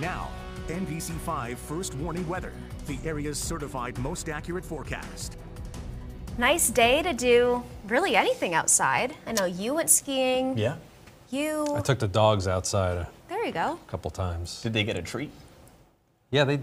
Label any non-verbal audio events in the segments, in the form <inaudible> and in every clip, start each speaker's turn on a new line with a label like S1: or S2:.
S1: Now, NBC5 First Warning Weather, the area's certified most accurate forecast.
S2: Nice day to do really anything outside. I know you went skiing.
S3: Yeah.
S2: You.
S4: I took the dogs outside a
S2: There you go.
S4: A couple times.
S3: Did they get a treat?
S4: Yeah, they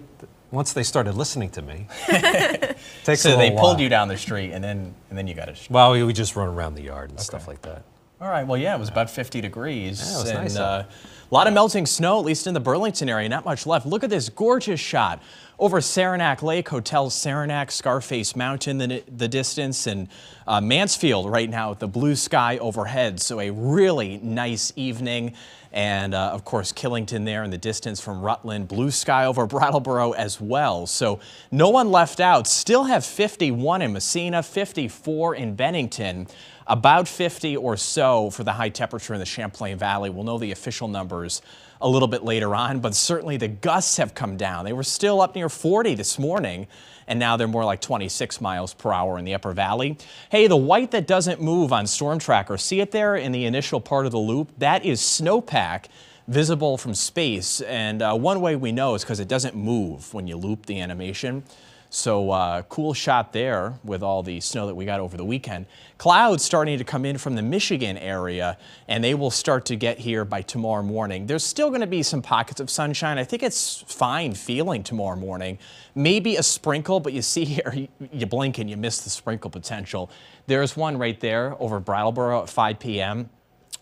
S4: once they started listening to me. <laughs> takes a
S3: So they pulled
S4: while.
S3: you down the street, and then and then you got a.
S4: Well, we, we just run around the yard and stuff like that.
S3: All right. Well, yeah, it was about 50 degrees.
S4: Yeah, it was
S3: and,
S4: nice
S3: uh, a lot of melting snow, at least in the Burlington area. Not much left. Look at this gorgeous shot over Saranac Lake, Hotel Saranac, Scarface Mountain, the, the distance, and uh, Mansfield right now with the blue sky overhead. So a really nice evening. And uh, of course, Killington there in the distance from Rutland, blue sky over <laughs> Brattleboro as well. So no one left out. Still have 51 in Massena, 54 in Bennington about 50 or so for the high temperature in the Champlain Valley. We'll know the official numbers a little bit later on, but certainly the gusts have come down. They were still up near 40 this morning, and now they're more like 26 miles per hour in the upper valley. Hey, the white that doesn't move on Storm Tracker, see it there in the initial part of the loop? That is snowpack visible from space, and uh, one way we know is because it doesn't move when you loop the animation. So uh, cool shot there with all the snow that we got over the weekend. Clouds starting to come in from the Michigan area, and they will start to get here by tomorrow morning. There's still going to be some pockets of sunshine. I think it's fine feeling tomorrow morning. Maybe a sprinkle, but you see <laughs> here, you, you blink and you miss the sprinkle potential. There's one right there over Brattleboro at 5 p.m.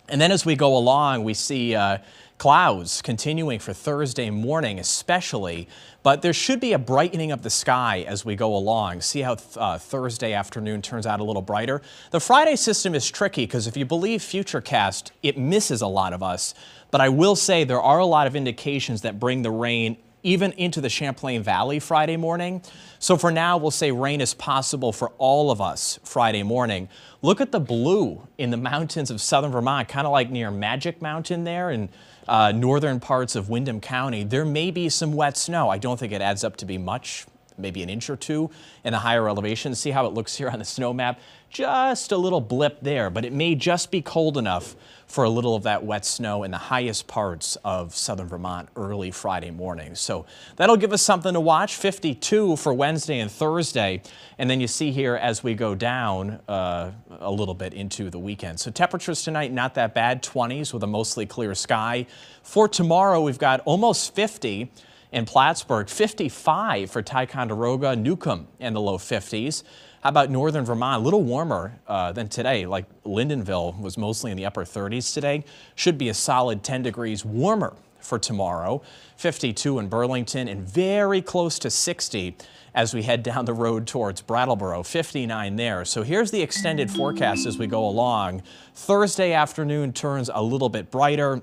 S3: And then as we go along, we see uh, clouds continuing for Thursday morning, especially. But there should be a brightening of the sky as we go along. See how th- uh, Thursday afternoon turns out a little brighter. The Friday system is tricky because if you believe Futurecast, it misses a lot of us. But I will say there are a lot of indications that bring the rain even into the Champlain Valley Friday morning. So for now, we'll say rain is possible for all of us Friday morning. Look at the blue in the mountains of southern Vermont, kind of like near Magic Mountain there in uh, northern parts of Windham County. There may be some wet snow. I don't think it adds up to be much, maybe an inch or two in the higher elevations. See how it looks here on the snow map? Just a little blip there, but it may just be cold enough for a little of that wet snow in the highest parts of southern Vermont early Friday morning. So that'll give us something to watch. 52 for Wednesday and Thursday. And then you see here as we go down uh, a little bit into the weekend. So temperatures tonight, not that bad, 20s with a mostly clear sky. For tomorrow, we've got almost 50 in Plattsburgh, 55 for Ticonderoga, Newcomb in the low 50s. How about northern Vermont? A little warmer uh, than today. Like Lyndonville was mostly in the upper 30s today. Should be a solid 10 degrees warmer for tomorrow. 52 in Burlington and very close to 60 as we head down the road towards Brattleboro. 59 there. So here's the extended forecast as we go along. Thursday afternoon turns a little bit brighter.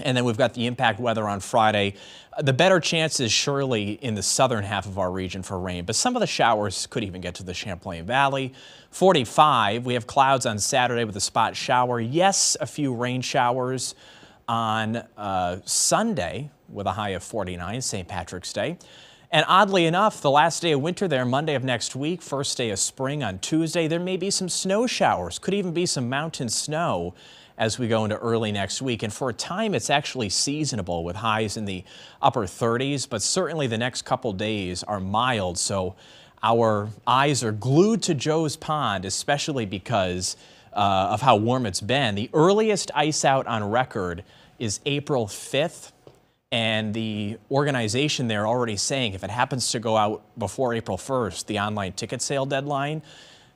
S3: And then we've got the impact weather on Friday. The better chances surely in the southern half of our region for rain, but some of the showers could even get to the Champlain Valley. 45, we have clouds on Saturday with a spot shower. Yes, a few rain showers on uh, Sunday with a high of 49, St. Patrick's Day. And oddly enough, the last day of winter there, Monday of next week, first day of spring on Tuesday, there may be some snow showers, could even be some mountain snow as we go into early next week. And for a time, it's actually seasonable with highs in the upper 30s, but certainly the next couple days are mild. So our eyes are glued to Joe's Pond, especially because uh, of how warm it's been. The earliest ice out on record is April 5th. And the organization there already saying if it happens to go out before April 1st, the online ticket sale deadline,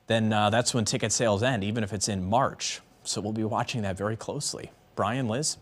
S3: then uh, that's when ticket sales end, even if it's in March. So we'll be watching that very closely. Brian, Liz?